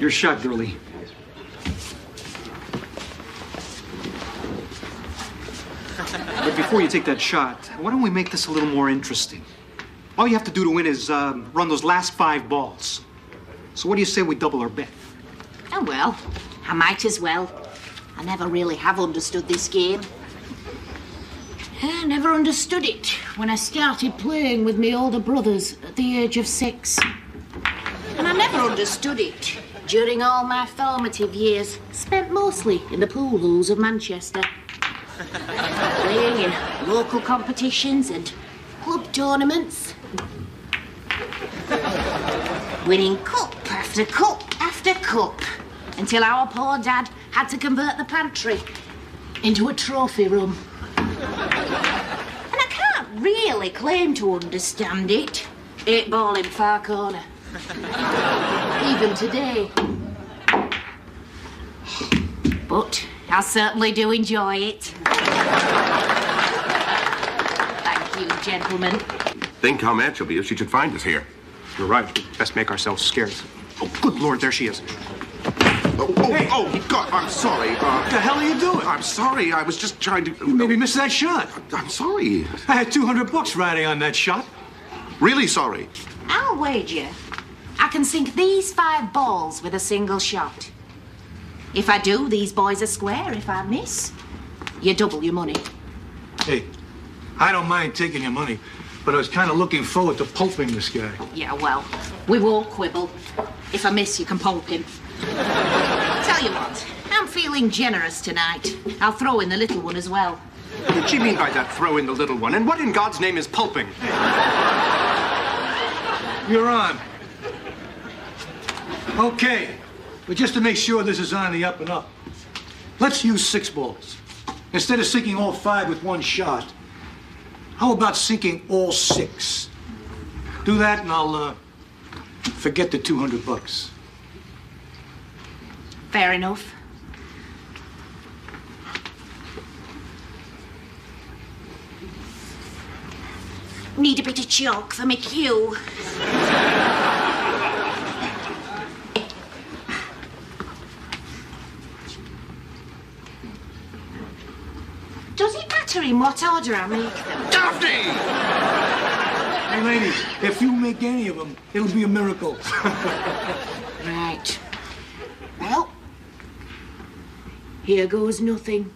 your shot, girlie. But before you take that shot, why don't we make this a little more interesting? All you have to do to win is um, run those last five balls. So what do you say we double our bet? Oh, well, I might as well. I never really have understood this game. I never understood it when I started playing with my older brothers at the age of six. Never understood it during all my formative years, spent mostly in the pool halls of Manchester. Playing in local competitions and club tournaments. Winning cup after cup after cup until our poor dad had to convert the pantry into a trophy room. And I can't really claim to understand it. Eight ball in far corner. Even today. But I certainly do enjoy it. Thank you, gentlemen. Think how mad she'll be if she should find us here. You're right. Best make ourselves scarce. Oh, good lord, there she is. Oh, oh, oh God, I'm sorry. Uh, What the hell are you doing? I'm sorry. I was just trying to. You maybe missed that shot. I'm sorry. I had 200 bucks riding on that shot. Really sorry. I'll wager I can sink these five balls with a single shot. If I do, these boys are square. If I miss, you double your money. Hey, I don't mind taking your money, but I was kind of looking forward to pulping this guy. Yeah, well, we won't quibble. If I miss, you can pulp him. Tell you what, I'm feeling generous tonight. I'll throw in the little one as well. What did she mean by that throw in the little one? And what in God's name is pulping? You're on. Okay, but just to make sure this is on the up and up, let's use six balls. Instead of sinking all five with one shot, how about sinking all six? Do that and I'll uh, forget the 200 bucks. Fair enough. Need a bit of chalk for me cue. Does it matter in what order I make them? Daphne! Hey, ladies, if you make any of them, it'll be a miracle. Right. Well, here goes nothing.